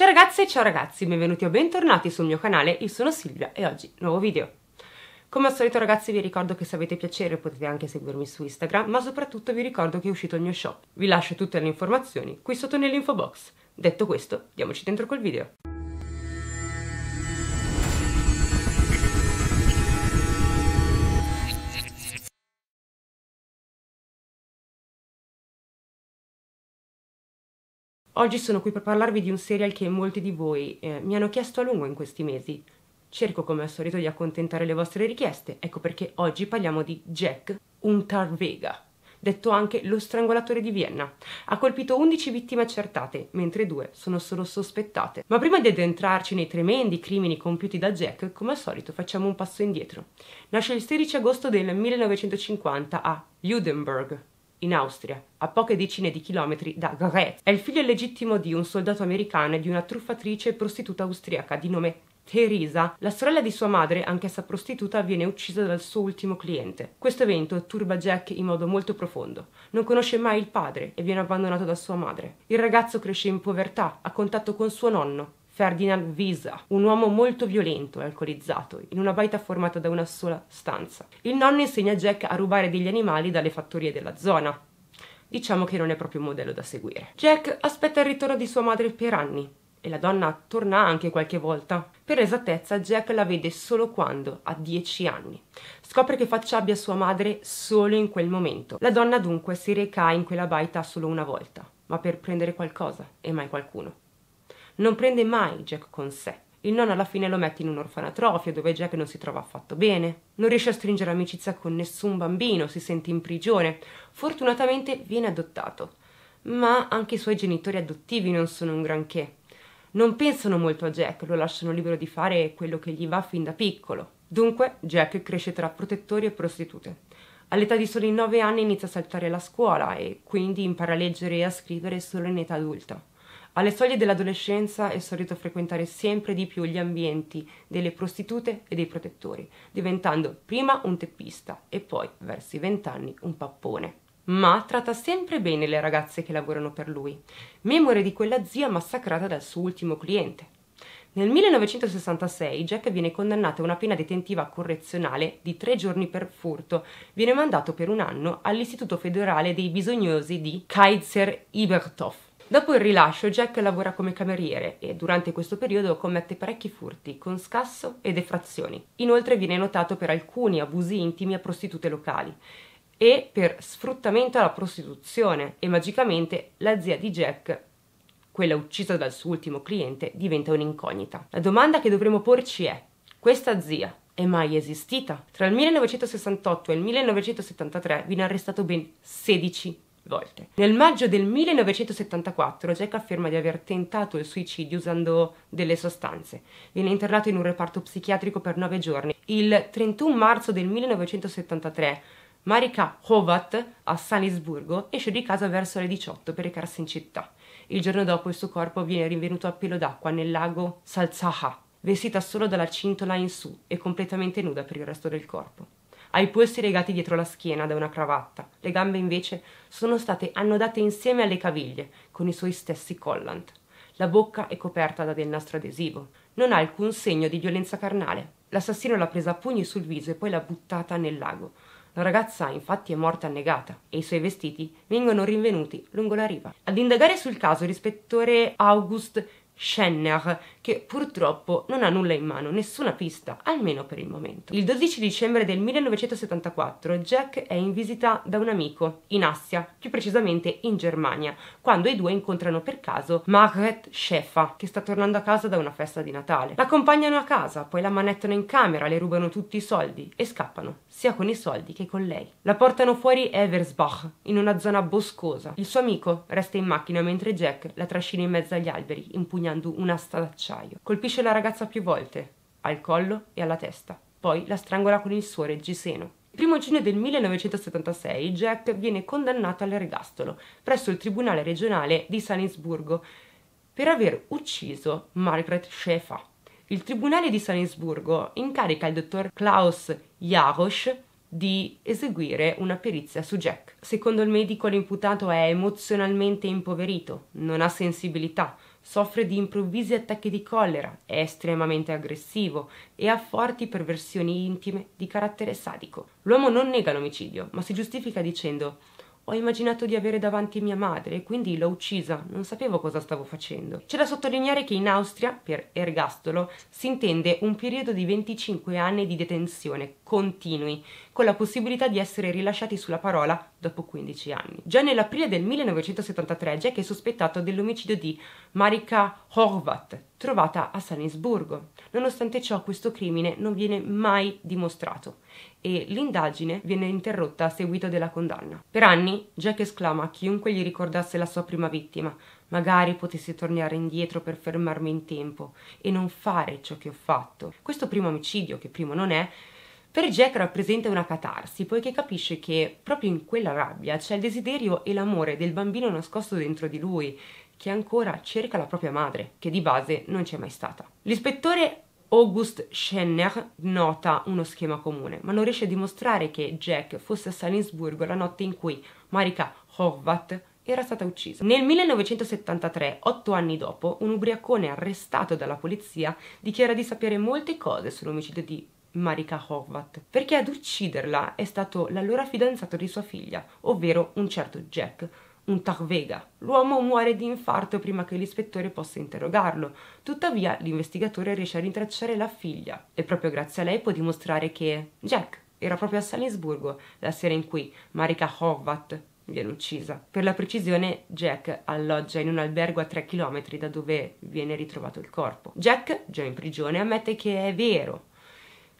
Ciao ragazze e ciao ragazzi, benvenuti o bentornati sul mio canale, io sono Silvia e oggi nuovo video. Come al solito ragazzi vi ricordo che se avete piacere potete anche seguirmi su Instagram, ma soprattutto vi ricordo che è uscito il mio shop. Vi lascio tutte le informazioni qui sotto nell'info box. Detto questo, andiamoci dentro col video. Oggi sono qui per parlarvi di un serial che molti di voi eh, mi hanno chiesto a lungo in questi mesi. Cerco come al solito di accontentare le vostre richieste, ecco perché oggi parliamo di Jack Unterweger, detto anche lo strangolatore di Vienna. Ha colpito 11 vittime accertate, mentre due sono solo sospettate. Ma prima di addentrarci nei tremendi crimini compiuti da Jack, come al solito facciamo un passo indietro. Nasce il 16 agosto del 1950 a Judenburg, in Austria, a poche decine di chilometri da Gretz. È il figlio legittimo di un soldato americano e di una truffatrice prostituta austriaca di nome Teresa, la sorella di sua madre, anch'essa prostituta, viene uccisa dal suo ultimo cliente. Questo evento turba Jack in modo molto profondo. Non conosce mai il padre e viene abbandonato da sua madre. Il ragazzo cresce in povertà, a contatto con suo nonno, Ferdinand Visa, un uomo molto violento e alcolizzato, in una baita formata da una sola stanza. Il nonno insegna Jack a rubare degli animali dalle fattorie della zona. Diciamo che non è proprio un modello da seguire. Jack aspetta il ritorno di sua madre per anni e la donna torna anche qualche volta. Per esattezza, Jack la vede solo quando ha dieci anni. Scopre che faccia abbia sua madre solo in quel momento. La donna dunque si reca in quella baita solo una volta, ma per prendere qualcosa e mai qualcuno. Non prende mai Jack con sé. Il nonno alla fine lo mette in un orfanatrofio dove Jack non si trova affatto bene, non riesce a stringere amicizia con nessun bambino, si sente in prigione. Fortunatamente viene adottato, ma anche i suoi genitori adottivi non sono un granché. Non pensano molto a Jack, lo lasciano libero di fare quello che gli va fin da piccolo. Dunque Jack cresce tra protettori e prostitute. All'età di soli 9 anni inizia a saltare la scuola e quindi impara a leggere e a scrivere solo in età adulta. Alle soglie dell'adolescenza è solito frequentare sempre di più gli ambienti delle prostitute e dei protettori, diventando prima un teppista e poi, verso i vent'anni, un pappone. Ma tratta sempre bene le ragazze che lavorano per lui, memore di quella zia massacrata dal suo ultimo cliente. Nel 1966 Jack viene condannato a una pena detentiva correzionale di tre giorni per furto. Viene mandato per un anno all'Istituto federale dei bisognosi di Kaiser Iberthof Dopo il rilascio, Jack lavora come cameriere e durante questo periodo commette parecchi furti, con scasso e defrazioni. Inoltre viene notato per alcuni abusi intimi a prostitute locali e per sfruttamento alla prostituzione e magicamente la zia di Jack quella uccisa dal suo ultimo cliente, diventa un'incognita. La domanda che dovremmo porci è: questa zia è mai esistita? Tra il 1968 e il 1973 viene arrestato ben 16 volte. Nel maggio del 1974 Jack afferma di aver tentato il suicidio usando delle sostanze. Viene internato in un reparto psichiatrico per nove giorni. Il 31 marzo del 1973 Marika Hovat a Salisburgo esce di casa verso le 18 per recarsi in città. Il giorno dopo il suo corpo viene rinvenuto a pelo d'acqua nel lago Salzaha, vestita solo dalla cintola in su e completamente nuda per il resto del corpo ha i polsi legati dietro la schiena da una cravatta, le gambe invece sono state annodate insieme alle caviglie con i suoi stessi collant. La bocca è coperta da del nastro adesivo. Non ha alcun segno di violenza carnale. L'assassino l'ha presa a pugni sul viso e poi l'ha buttata nel lago. La ragazza infatti è morta annegata e i suoi vestiti vengono rinvenuti lungo la riva. Ad indagare sul caso l'ispettore August Schenner, che purtroppo non ha nulla in mano, nessuna pista, almeno per il momento. Il 12 dicembre del 1974 Jack è in visita da un amico, in Assia, più precisamente in Germania, quando i due incontrano per caso Margaret Schäfer, che sta tornando a casa da una festa di Natale. L'accompagnano a casa, poi la manettano in camera, le rubano tutti i soldi e scappano, sia con i soldi che con lei. La portano fuori Eversbach, in una zona boscosa. Il suo amico resta in macchina mentre Jack la trascina in mezzo agli alberi, impugnando impugnando un'asta d'acciaio. Colpisce la ragazza più volte, al collo e alla testa. Poi la strangola con il suo reggiseno. Il primo giugno del 1976 Jack viene condannato all'ergastolo presso il tribunale regionale di Salisburgo per aver ucciso Margaret Schäfer. Il tribunale di Salisburgo incarica il dottor Klaus Jarosch di eseguire una perizia su Jack. Secondo il medico l'imputato è emozionalmente impoverito, non ha sensibilità, soffre di improvvisi attacchi di collera, è estremamente aggressivo e ha forti perversioni intime di carattere sadico. L'uomo non nega l'omicidio, ma si giustifica dicendo ho immaginato di avere davanti mia madre e quindi l'ho uccisa, non sapevo cosa stavo facendo. C'è da sottolineare che in Austria, per ergastolo, si intende un periodo di 25 anni di detenzione continui, con la possibilità di essere rilasciati sulla parola dopo 15 anni. Già nell'aprile del 1973 Jack è sospettato dell'omicidio di Marika Horvat, trovata a Salisburgo. Nonostante ciò, questo crimine non viene mai dimostrato e l'indagine viene interrotta a seguito della condanna. Per anni Jack esclama a chiunque gli ricordasse la sua prima vittima magari potessi tornare indietro per fermarmi in tempo e non fare ciò che ho fatto. Questo primo omicidio, che primo non è, per Jack rappresenta una catarsi, poiché capisce che proprio in quella rabbia c'è il desiderio e l'amore del bambino nascosto dentro di lui, che ancora cerca la propria madre, che di base non c'è mai stata. L'ispettore August Schenner nota uno schema comune, ma non riesce a dimostrare che Jack fosse a Salisburgo la notte in cui Marika Horvat era stata uccisa. Nel 1973, otto anni dopo, un ubriacone arrestato dalla polizia dichiara di sapere molte cose sull'omicidio di Marika Horvat, perché ad ucciderla è stato l'allora fidanzato di sua figlia, ovvero un certo Jack, un Tarvega. L'uomo muore di infarto prima che l'ispettore possa interrogarlo, tuttavia l'investigatore riesce a rintracciare la figlia e proprio grazie a lei può dimostrare che Jack era proprio a Salisburgo la sera in cui Marika Horvat viene uccisa. Per la precisione, Jack alloggia in un albergo a 3 km da dove viene ritrovato il corpo. Jack, già in prigione, ammette che è vero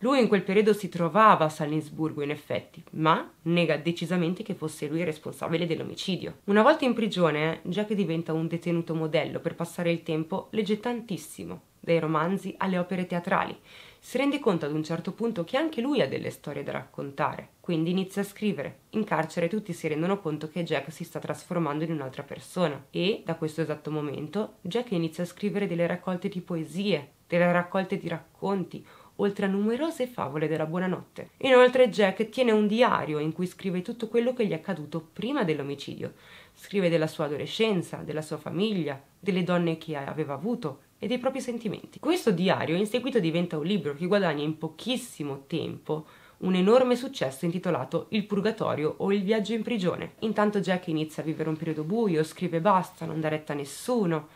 lui in quel periodo si trovava a Salisburgo in effetti, ma nega decisamente che fosse lui responsabile dell'omicidio. Una volta in prigione, Jack diventa un detenuto modello per passare il tempo, legge tantissimo, dai romanzi alle opere teatrali. Si rende conto ad un certo punto che anche lui ha delle storie da raccontare, quindi inizia a scrivere. In carcere tutti si rendono conto che Jack si sta trasformando in un'altra persona e, da questo esatto momento, Jack inizia a scrivere delle raccolte di poesie, delle raccolte di racconti oltre a numerose favole della buonanotte. Inoltre Jack tiene un diario in cui scrive tutto quello che gli è accaduto prima dell'omicidio. Scrive della sua adolescenza, della sua famiglia, delle donne che aveva avuto e dei propri sentimenti. Questo diario in seguito diventa un libro che guadagna in pochissimo tempo un enorme successo intitolato Il Purgatorio o Il viaggio in prigione. Intanto Jack inizia a vivere un periodo buio, scrive basta, non dà retta a nessuno,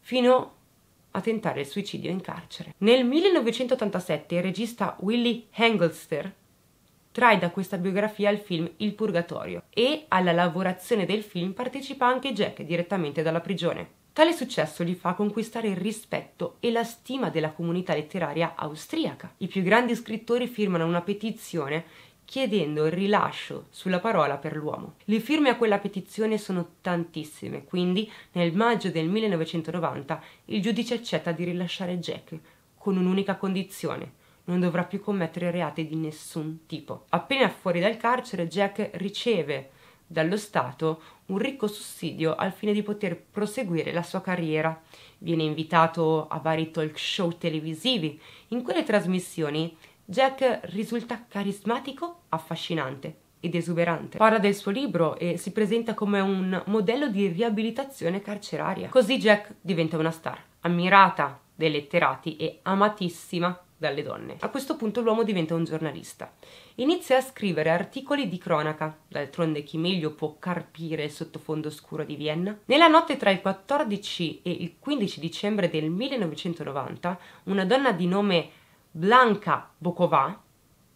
fino a tentare il suicidio in carcere. Nel 1987 il regista Willy Engelster trae da questa biografia il film Il Purgatorio e alla lavorazione del film partecipa anche Jack direttamente dalla prigione. Tale successo gli fa conquistare il rispetto e la stima della comunità letteraria austriaca. I più grandi scrittori firmano una petizione chiedendo il rilascio sulla parola per l'uomo. Le firme a quella petizione sono tantissime, quindi nel maggio del 1990 il giudice accetta di rilasciare Jack con un'unica condizione. Non dovrà più commettere reati di nessun tipo. Appena fuori dal carcere, Jack riceve dallo Stato un ricco sussidio al fine di poter proseguire la sua carriera. Viene invitato a vari talk show televisivi. In quelle trasmissioni Jack risulta carismatico, affascinante ed esuberante. Parla del suo libro e si presenta come un modello di riabilitazione carceraria. Così Jack diventa una star, ammirata dai letterati e amatissima dalle donne. A questo punto l'uomo diventa un giornalista. Inizia a scrivere articoli di cronaca, d'altronde chi meglio può carpire il sottofondo scuro di Vienna? Nella notte tra il 14 e il 15 dicembre del 1990, una donna di nome Blanca Bokovà,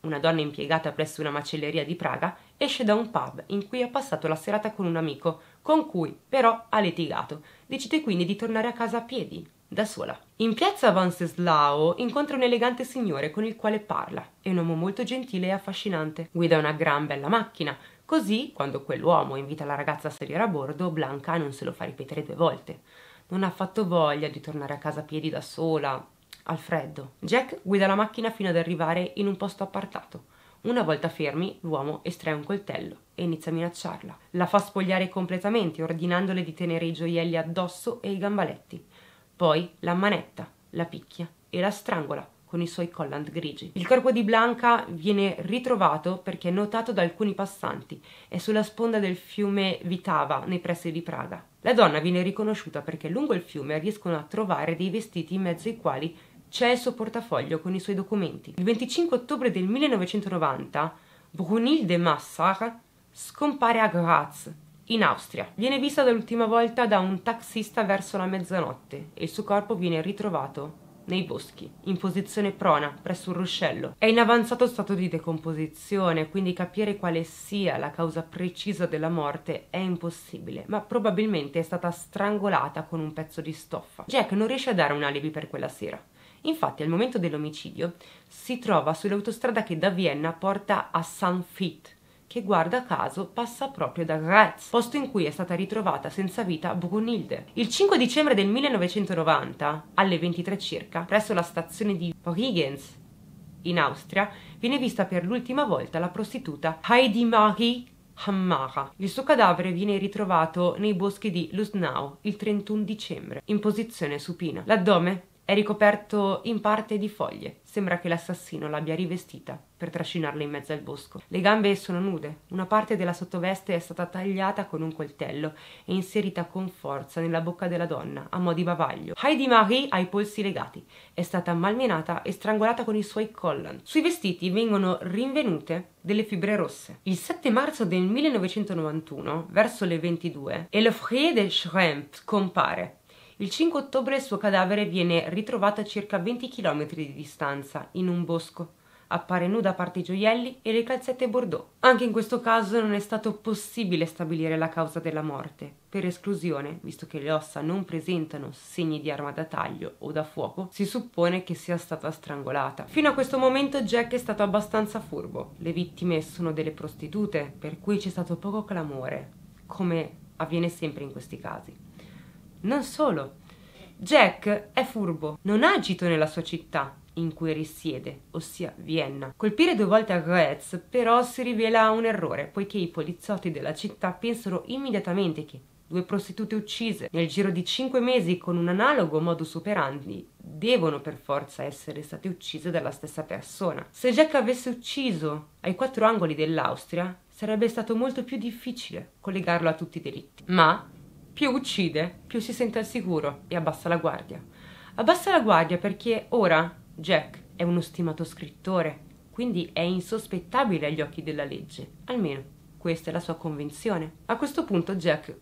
una donna impiegata presso una macelleria di Praga, esce da un pub in cui ha passato la serata con un amico, con cui però ha litigato. Decide quindi di tornare a casa a piedi, da sola. In piazza Vanceslao incontra un elegante signore con il quale parla. È un uomo molto gentile e affascinante. Guida una gran bella macchina. Così, quando quell'uomo invita la ragazza a salire a bordo, Blanca non se lo fa ripetere due volte. Non ha affatto voglia di tornare a casa a piedi da sola, al freddo. Jack guida la macchina fino ad arrivare in un posto appartato. Una volta fermi, l'uomo estrae un coltello e inizia a minacciarla. La fa spogliare completamente, ordinandole di tenere i gioielli addosso e i gambaletti. Poi la manetta, la picchia e la strangola con i suoi collant grigi. Il corpo di Blanca viene ritrovato perché notato da alcuni passanti. È sulla sponda del fiume Vitava, nei pressi di Praga. La donna viene riconosciuta perché lungo il fiume riescono a trovare dei vestiti in mezzo ai quali c'è il suo portafoglio con i suoi documenti. Il 25 ottobre del 1990 Brunilde Massar scompare a Graz, in Austria. Viene vista dall'ultima volta da un taxista verso la mezzanotte e il suo corpo viene ritrovato nei boschi, in posizione prona, presso un ruscello. È in avanzato stato di decomposizione, quindi capire quale sia la causa precisa della morte è impossibile, ma probabilmente è stata strangolata con un pezzo di stoffa. Jack non riesce a dare un alibi per quella sera. Infatti, al momento dell'omicidio, si trova sull'autostrada che da Vienna porta a Sanfit, che guarda caso passa proprio da Graz, posto in cui è stata ritrovata senza vita Brunilde. Il 5 dicembre del 1990, alle 23 circa, presso la stazione di Bregenz, in Austria, viene vista per l'ultima volta la prostituta Heidi Marie Hammara. Il suo cadavere viene ritrovato nei boschi di Lusnau il 31 dicembre, in posizione supina. L'addome è ricoperto in parte di foglie. Sembra che l'assassino l'abbia rivestita per trascinarla in mezzo al bosco. Le gambe sono nude, una parte della sottoveste è stata tagliata con un coltello e inserita con forza nella bocca della donna, a mo' di bavaglio. Heidi Marie ha i polsi legati, è stata malmenata e strangolata con i suoi collan. Sui vestiti vengono rinvenute delle fibre rosse. Il 7 marzo del 1991, verso le 22, Elfriede Schremp compare il 5 ottobre il suo cadavere viene ritrovato a circa 20 km di distanza, in un bosco. Appare nuda a parte i gioielli e le calzette bordeaux. Anche in questo caso non è stato possibile stabilire la causa della morte. Per esclusione, visto che le ossa non presentano segni di arma da taglio o da fuoco, si suppone che sia stata strangolata. Fino a questo momento Jack è stato abbastanza furbo. Le vittime sono delle prostitute, per cui c'è stato poco clamore, come avviene sempre in questi casi. Non solo. Jack è furbo, non agito nella sua città in cui risiede, ossia Vienna. Colpire due volte a Goetz però si rivela un errore, poiché i poliziotti della città pensano immediatamente che due prostitute uccise nel giro di cinque mesi con un analogo modus operandi devono per forza essere state uccise dalla stessa persona. Se Jack avesse ucciso ai quattro angoli dell'Austria, sarebbe stato molto più difficile collegarlo a tutti i delitti. Ma più uccide, più si sente al sicuro e abbassa la guardia. Abbassa la guardia perché ora Jack è uno stimato scrittore, quindi è insospettabile agli occhi della legge, almeno questa è la sua convinzione. A questo punto Jack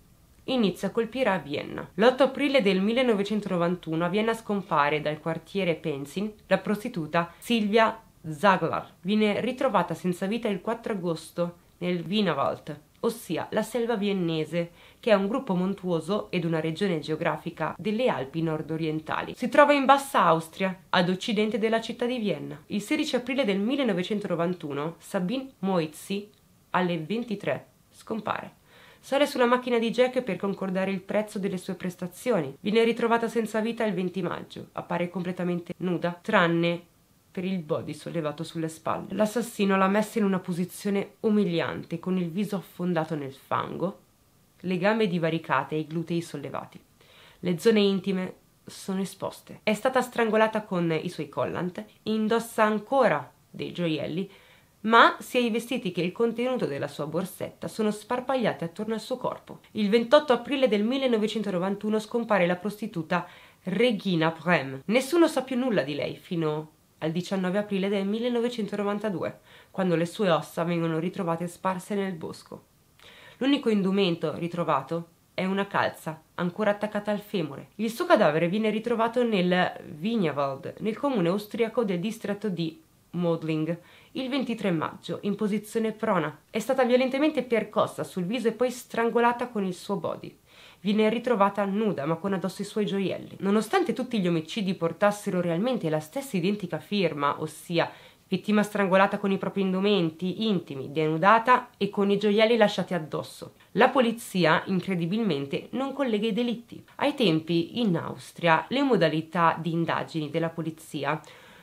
inizia a colpire a Vienna. L'8 aprile del 1991 a Vienna scompare dal quartiere Pensin la prostituta Silvia Zaglar. Viene ritrovata senza vita il 4 agosto nel Wienerwald, ossia la selva viennese, che è un gruppo montuoso ed una regione geografica delle Alpi nord-orientali. Si trova in Bassa Austria, ad occidente della città di Vienna. Il 16 aprile del 1991 Sabine Moizzi, alle 23, scompare. Sale sulla macchina di Jack per concordare il prezzo delle sue prestazioni. Viene ritrovata senza vita il 20 maggio. Appare completamente nuda, tranne per il body sollevato sulle spalle. L'assassino l'ha messa in una posizione umiliante, con il viso affondato nel fango, le gambe divaricate e i glutei sollevati. Le zone intime sono esposte. È stata strangolata con i suoi collant, indossa ancora dei gioielli, ma sia i vestiti che il contenuto della sua borsetta sono sparpagliati attorno al suo corpo. Il 28 aprile del 1991 scompare la prostituta Regina Prem. Nessuno sa più nulla di lei fino al 19 aprile del 1992, quando le sue ossa vengono ritrovate sparse nel bosco. L'unico indumento ritrovato è una calza ancora attaccata al femore. Il suo cadavere viene ritrovato nel Vignavald, nel comune austriaco del distretto di Modling, il 23 maggio, in posizione prona. È stata violentemente percossa sul viso e poi strangolata con il suo body viene ritrovata nuda ma con addosso i suoi gioielli. Nonostante tutti gli omicidi portassero realmente la stessa identica firma, ossia vittima strangolata con i propri indumenti intimi, denudata e con i gioielli lasciati addosso. La polizia, incredibilmente, non collega i delitti. Ai tempi, in Austria, le modalità di indagini della polizia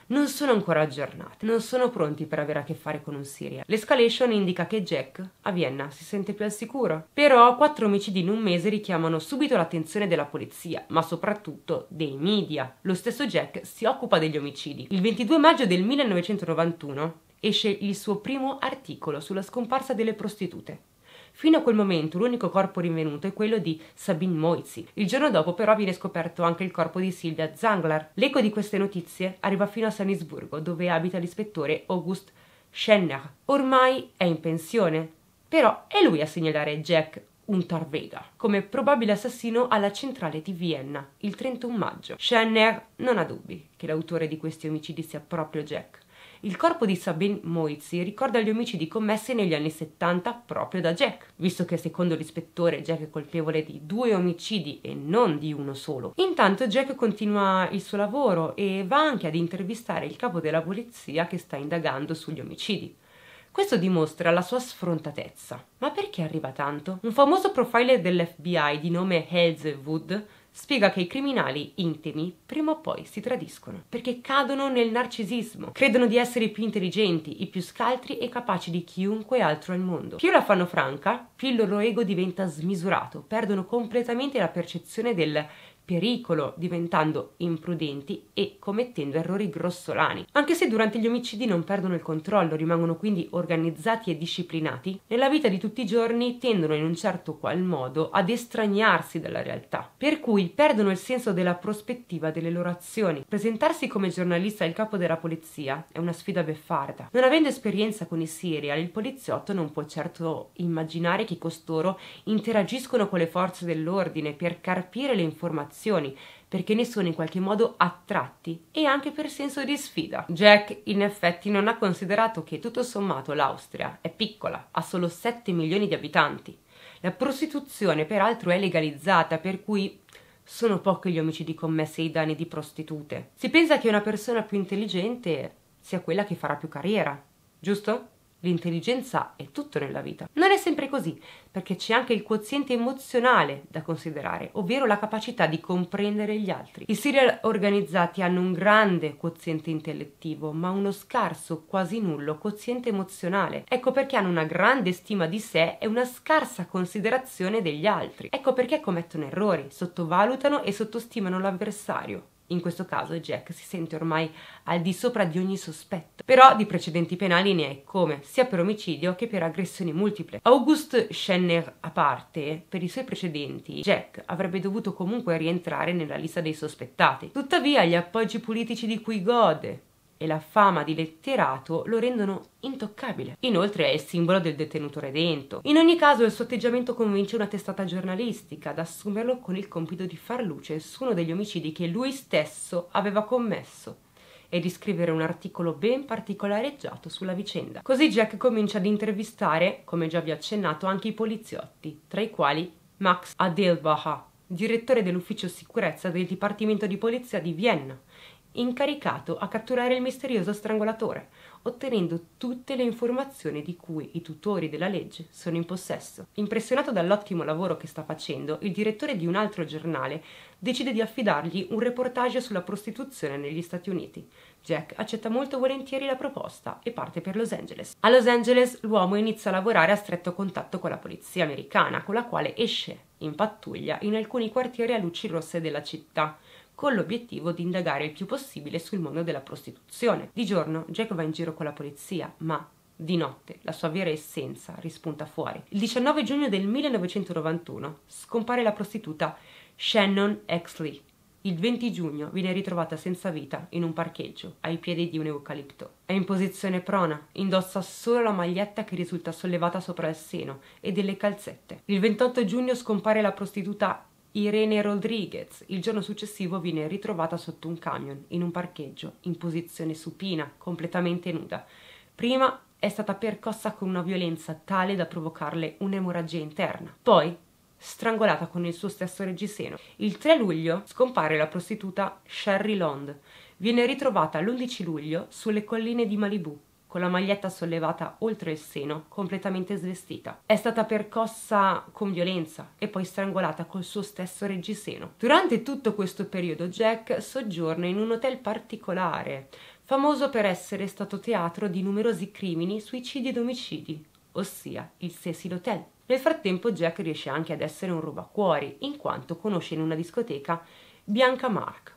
non sono ancora aggiornati, non sono pronti per avere a che fare con un serial. L'escalation indica che Jack a Vienna si sente più al sicuro. Però quattro omicidi in un mese richiamano subito l'attenzione della polizia, ma soprattutto dei media. Lo stesso Jack si occupa degli omicidi. Il 22 maggio del 1991 esce il suo primo articolo sulla scomparsa delle prostitute. Fino a quel momento l'unico corpo rinvenuto è quello di Sabine Moizzi. Il giorno dopo però viene scoperto anche il corpo di Silvia Zanglar. L'eco di queste notizie arriva fino a Salisburgo, dove abita l'ispettore August Schenner. Ormai è in pensione, però è lui a segnalare Jack Unterweger come probabile assassino alla centrale di Vienna il 31 maggio. Schenner non ha dubbi che l'autore di questi omicidi sia proprio Jack. Il corpo di Sabine Moizzi ricorda gli omicidi commessi negli anni 70 proprio da Jack, visto che secondo l'ispettore Jack è colpevole di due omicidi e non di uno solo. Intanto Jack continua il suo lavoro e va anche ad intervistare il capo della polizia che sta indagando sugli omicidi. Questo dimostra la sua sfrontatezza. Ma perché arriva tanto? Un famoso profiler dell'FBI di nome Hazelwood spiega che i criminali intimi prima o poi si tradiscono, perché cadono nel narcisismo, credono di essere i più intelligenti, i più scaltri e capaci di chiunque altro al mondo. Più la fanno franca, più il loro ego diventa smisurato, perdono completamente la percezione del pericolo, diventando imprudenti e commettendo errori grossolani. Anche se durante gli omicidi non perdono il controllo, rimangono quindi organizzati e disciplinati, nella vita di tutti i giorni tendono in un certo qual modo ad estraniarsi dalla realtà, per cui perdono il senso della prospettiva delle loro azioni. Presentarsi come giornalista al capo della polizia è una sfida beffarda. Non avendo esperienza con i serial, il poliziotto non può certo immaginare che costoro interagiscono con le forze dell'ordine per carpire le informazioni azioni, perché ne sono in qualche modo attratti e anche per senso di sfida. Jack in effetti non ha considerato che tutto sommato l'Austria è piccola, ha solo 7 milioni di abitanti. La prostituzione peraltro è legalizzata, per cui sono pochi gli omicidi commessi ai danni di prostitute. Si pensa che una persona più intelligente sia quella che farà più carriera, giusto? L'intelligenza è tutto nella vita. Non è sempre così, perché c'è anche il quoziente emozionale da considerare, ovvero la capacità di comprendere gli altri. I serial organizzati hanno un grande quoziente intellettivo, ma uno scarso, quasi nullo quoziente emozionale. Ecco perché hanno una grande stima di sé e una scarsa considerazione degli altri. Ecco perché commettono errori, sottovalutano e sottostimano l'avversario in questo caso Jack si sente ormai al di sopra di ogni sospetto. Però di precedenti penali ne è come, sia per omicidio che per aggressioni multiple. August Schenner a parte, per i suoi precedenti, Jack avrebbe dovuto comunque rientrare nella lista dei sospettati. Tuttavia gli appoggi politici di cui gode, e la fama di letterato lo rendono intoccabile. Inoltre è il simbolo del detenuto redento. In ogni caso il suo atteggiamento convince una testata giornalistica ad assumerlo con il compito di far luce su uno degli omicidi che lui stesso aveva commesso e di scrivere un articolo ben particolareggiato sulla vicenda. Così Jack comincia ad intervistare, come già vi ho accennato, anche i poliziotti, tra i quali Max Adelbacher, direttore dell'ufficio sicurezza del Dipartimento di Polizia di Vienna, incaricato a catturare il misterioso strangolatore, ottenendo tutte le informazioni di cui i tutori della legge sono in possesso. Impressionato dall'ottimo lavoro che sta facendo, il direttore di un altro giornale decide di affidargli un reportage sulla prostituzione negli Stati Uniti. Jack accetta molto volentieri la proposta e parte per Los Angeles. A Los Angeles l'uomo inizia a lavorare a stretto contatto con la polizia americana, con la quale esce in pattuglia in alcuni quartieri a luci rosse della città con l'obiettivo di indagare il più possibile sul mondo della prostituzione. Di giorno Jack va in giro con la polizia, ma di notte la sua vera essenza rispunta fuori. Il 19 giugno del 1991 scompare la prostituta Shannon Exley. Il 20 giugno viene ritrovata senza vita in un parcheggio ai piedi di un eucalipto. È in posizione prona, indossa solo la maglietta che risulta sollevata sopra il seno e delle calzette. Il 28 giugno scompare la prostituta Irene Rodriguez il giorno successivo viene ritrovata sotto un camion in un parcheggio in posizione supina, completamente nuda. Prima è stata percossa con una violenza tale da provocarle un'emorragia interna. Poi strangolata con il suo stesso reggiseno. Il 3 luglio scompare la prostituta Sherry Lond. Viene ritrovata l'11 luglio sulle colline di Malibu con la maglietta sollevata oltre il seno, completamente svestita. È stata percossa con violenza e poi strangolata col suo stesso reggiseno. Durante tutto questo periodo Jack soggiorna in un hotel particolare, famoso per essere stato teatro di numerosi crimini, suicidi ed omicidi, ossia il Cecil Hotel. Nel frattempo Jack riesce anche ad essere un rubacuori, in quanto conosce in una discoteca Bianca Mark.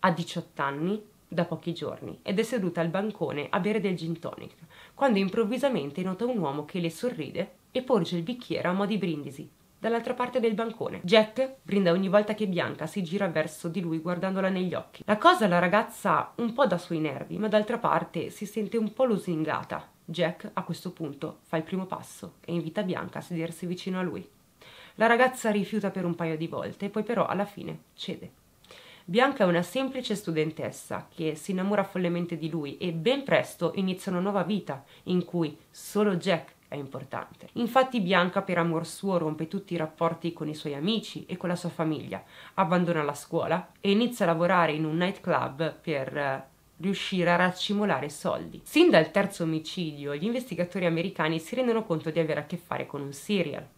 A 18 anni da pochi giorni ed è seduta al bancone a bere del gin tonic, quando improvvisamente nota un uomo che le sorride e porge il bicchiere a mo' di brindisi dall'altra parte del bancone. Jack brinda ogni volta che Bianca si gira verso di lui guardandola negli occhi. La cosa la ragazza un po' dà sui nervi, ma d'altra parte si sente un po' lusingata. Jack a questo punto fa il primo passo e invita Bianca a sedersi vicino a lui. La ragazza rifiuta per un paio di volte, poi però alla fine cede. Bianca è una semplice studentessa che si innamora follemente di lui e ben presto inizia una nuova vita in cui solo Jack è importante. Infatti Bianca per amor suo rompe tutti i rapporti con i suoi amici e con la sua famiglia, abbandona la scuola e inizia a lavorare in un nightclub per uh, riuscire a raccimolare soldi. Sin dal terzo omicidio gli investigatori americani si rendono conto di avere a che fare con un serial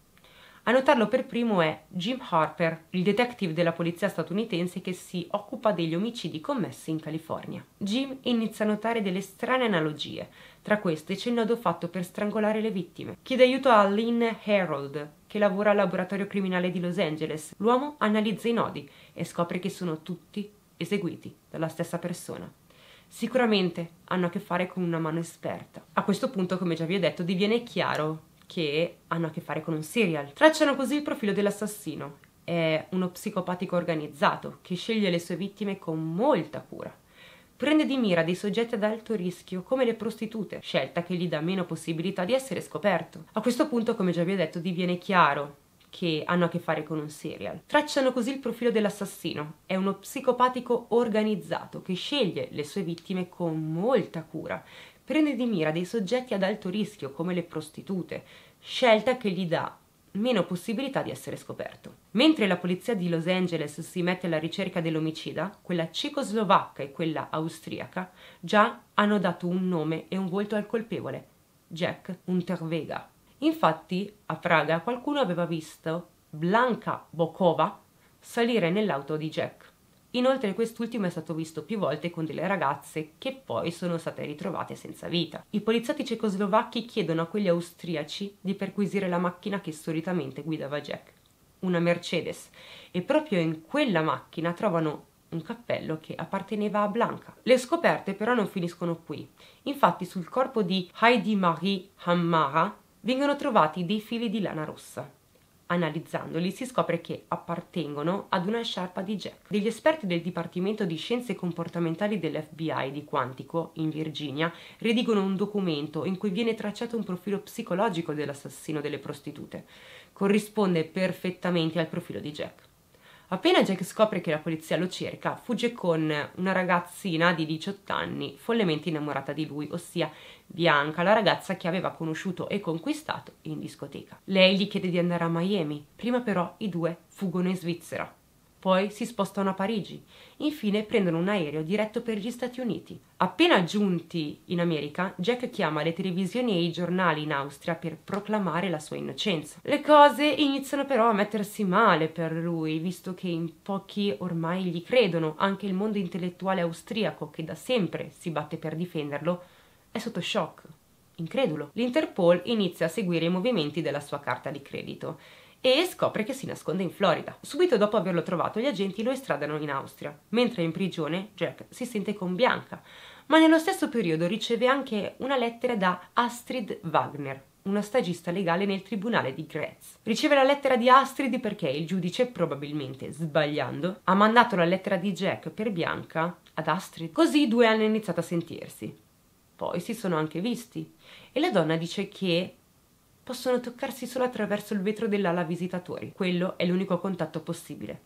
a notarlo per primo è Jim Harper, il detective della polizia statunitense che si occupa degli omicidi commessi in California. Jim inizia a notare delle strane analogie, tra queste c'è il nodo fatto per strangolare le vittime. Chiede aiuto a Lynn Harold, che lavora al laboratorio criminale di Los Angeles. L'uomo analizza i nodi e scopre che sono tutti eseguiti dalla stessa persona. Sicuramente hanno a che fare con una mano esperta. A questo punto, come già vi ho detto, diviene chiaro che hanno a che fare con un serial. Tracciano così il profilo dell'assassino. È uno psicopatico organizzato che sceglie le sue vittime con molta cura. Prende di mira dei soggetti ad alto rischio come le prostitute, scelta che gli dà meno possibilità di essere scoperto. A questo punto, come già vi ho detto, diviene chiaro che hanno a che fare con un serial. Tracciano così il profilo dell'assassino. È uno psicopatico organizzato che sceglie le sue vittime con molta cura, prende di mira dei soggetti ad alto rischio come le prostitute, scelta che gli dà meno possibilità di essere scoperto. Mentre la polizia di Los Angeles si mette alla ricerca dell'omicida, quella cecoslovacca e quella austriaca già hanno dato un nome e un volto al colpevole, Jack Untervega. Infatti, a Praga qualcuno aveva visto Blanca Bokova salire nell'auto di Jack. Inoltre quest'ultimo è stato visto più volte con delle ragazze che poi sono state ritrovate senza vita. I poliziotti cecoslovacchi chiedono a quelli austriaci di perquisire la macchina che solitamente guidava Jack, una Mercedes, e proprio in quella macchina trovano un cappello che apparteneva a Blanca. Le scoperte però non finiscono qui. Infatti sul corpo di Heidi Marie Hammara vengono trovati dei fili di lana rossa analizzandoli si scopre che appartengono ad una sciarpa di Jack. Degli esperti del Dipartimento di Scienze Comportamentali dell'FBI di Quantico, in Virginia, redigono un documento in cui viene tracciato un profilo psicologico dell'assassino delle prostitute. Corrisponde perfettamente al profilo di Jack. Appena Jack scopre che la polizia lo cerca, fugge con una ragazzina di 18 anni, follemente innamorata di lui, ossia Bianca, la ragazza che aveva conosciuto e conquistato in discoteca. Lei gli chiede di andare a Miami, prima però i due fuggono in Svizzera. Poi si spostano a Parigi. Infine prendono un aereo diretto per gli Stati Uniti. Appena giunti in America, Jack chiama le televisioni e i giornali in Austria per proclamare la sua innocenza. Le cose iniziano però a mettersi male per lui, visto che in pochi ormai gli credono. Anche il mondo intellettuale austriaco, che da sempre si batte per difenderlo, è sotto shock. Incredulo. L'Interpol inizia a seguire i movimenti della sua carta di credito e scopre che si nasconde in Florida. Subito dopo averlo trovato, gli agenti lo estradano in Austria, mentre in prigione Jack si sente con Bianca, ma nello stesso periodo riceve anche una lettera da Astrid Wagner, una stagista legale nel tribunale di Graz. Riceve la lettera di Astrid perché il giudice, probabilmente sbagliando, ha mandato la lettera di Jack per Bianca ad Astrid. Così i due hanno iniziato a sentirsi. Poi si sono anche visti e la donna dice che possono toccarsi solo attraverso il vetro dell'ala visitatori. Quello è l'unico contatto possibile.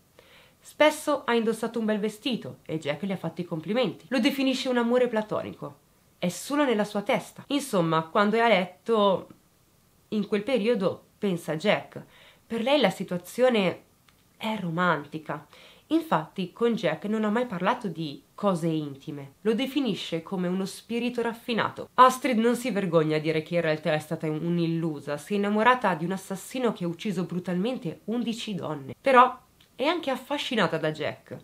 Spesso ha indossato un bel vestito e Jack le ha fatto i complimenti. Lo definisce un amore platonico. È solo nella sua testa. Insomma, quando è a letto, in quel periodo, pensa Jack. Per lei la situazione è romantica Infatti con Jack non ha mai parlato di cose intime, lo definisce come uno spirito raffinato. Astrid non si vergogna a dire che in realtà è stata un'illusa, si è innamorata di un assassino che ha ucciso brutalmente 11 donne, però è anche affascinata da Jack.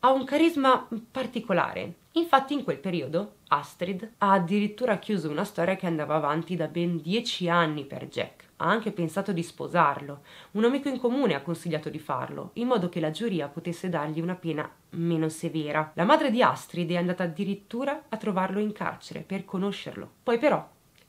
Ha un carisma particolare, infatti in quel periodo Astrid ha addirittura chiuso una storia che andava avanti da ben 10 anni per Jack ha anche pensato di sposarlo. Un amico in comune ha consigliato di farlo, in modo che la giuria potesse dargli una pena meno severa. La madre di Astrid è andata addirittura a trovarlo in carcere per conoscerlo. Poi però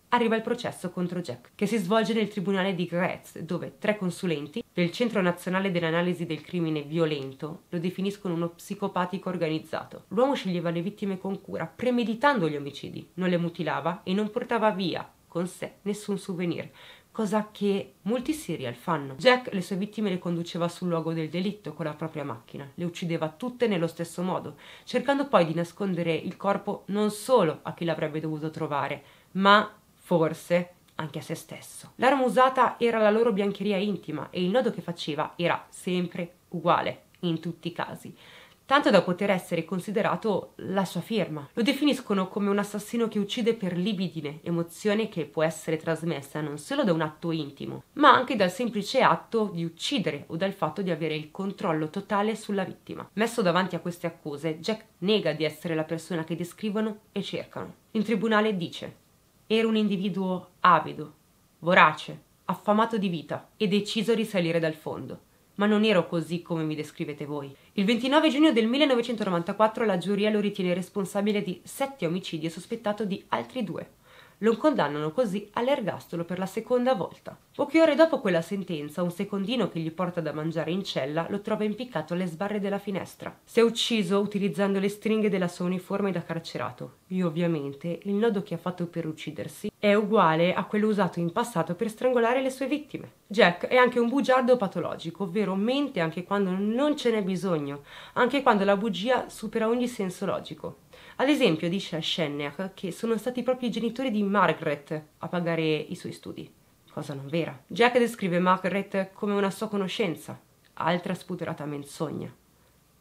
arriva il processo contro Jack, che si svolge nel tribunale di Graz, dove tre consulenti del Centro Nazionale dell'Analisi del Crimine Violento lo definiscono uno psicopatico organizzato. L'uomo sceglieva le vittime con cura, premeditando gli omicidi, non le mutilava e non portava via con sé nessun souvenir, cosa che molti serial fanno. Jack le sue vittime le conduceva sul luogo del delitto con la propria macchina, le uccideva tutte nello stesso modo, cercando poi di nascondere il corpo non solo a chi l'avrebbe dovuto trovare, ma forse anche a se stesso. L'arma usata era la loro biancheria intima e il nodo che faceva era sempre uguale in tutti i casi tanto da poter essere considerato la sua firma. Lo definiscono come un assassino che uccide per libidine, emozione che può essere trasmessa non solo da un atto intimo, ma anche dal semplice atto di uccidere o dal fatto di avere il controllo totale sulla vittima. Messo davanti a queste accuse, Jack nega di essere la persona che descrivono e cercano. In tribunale dice: Era un individuo avido, vorace, affamato di vita e deciso a risalire dal fondo ma non ero così come mi descrivete voi. Il 29 giugno del 1994 la giuria lo ritiene responsabile di sette omicidi e sospettato di altri due lo condannano così all'ergastolo per la seconda volta. Poche ore dopo quella sentenza, un secondino che gli porta da mangiare in cella lo trova impiccato alle sbarre della finestra. Si è ucciso utilizzando le stringhe della sua uniforme da carcerato. E ovviamente il nodo che ha fatto per uccidersi è uguale a quello usato in passato per strangolare le sue vittime. Jack è anche un bugiardo patologico, ovvero mente anche quando non ce n'è bisogno, anche quando la bugia supera ogni senso logico. Ad esempio dice a Shenner che sono stati proprio i genitori di Margaret a pagare i suoi studi, cosa non vera. Jack descrive Margaret come una sua conoscenza, altra sputerata menzogna.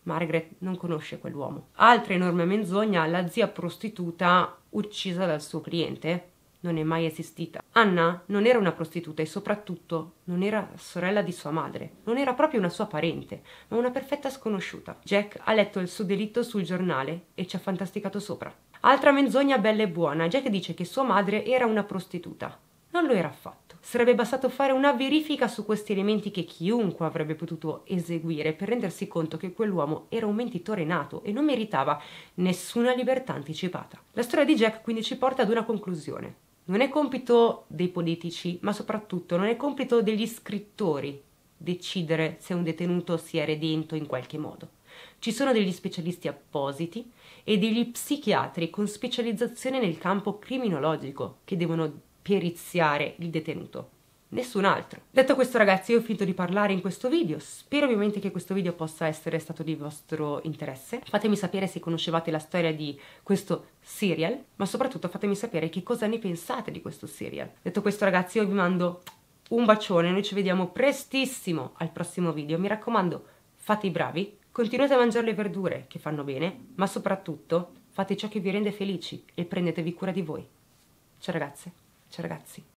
Margaret non conosce quell'uomo. Altra enorme menzogna, la zia prostituta uccisa dal suo cliente, non è mai esistita. Anna non era una prostituta e soprattutto non era sorella di sua madre, non era proprio una sua parente, ma una perfetta sconosciuta. Jack ha letto il suo delitto sul giornale e ci ha fantasticato sopra. Altra menzogna bella e buona, Jack dice che sua madre era una prostituta. Non lo era affatto. Sarebbe bastato fare una verifica su questi elementi che chiunque avrebbe potuto eseguire per rendersi conto che quell'uomo era un mentitore nato e non meritava nessuna libertà anticipata. La storia di Jack quindi ci porta ad una conclusione. Non è compito dei politici, ma soprattutto non è compito degli scrittori decidere se un detenuto si è redento in qualche modo. Ci sono degli specialisti appositi e degli psichiatri con specializzazione nel campo criminologico che devono periziare il detenuto nessun altro. Detto questo ragazzi io ho finito di parlare in questo video, spero ovviamente che questo video possa essere stato di vostro interesse, fatemi sapere se conoscevate la storia di questo serial, ma soprattutto fatemi sapere che cosa ne pensate di questo serial. Detto questo ragazzi io vi mando un bacione, noi ci vediamo prestissimo al prossimo video, mi raccomando fate i bravi, continuate a mangiare le verdure che fanno bene, ma soprattutto fate ciò che vi rende felici e prendetevi cura di voi. Ciao ragazze, ciao ragazzi.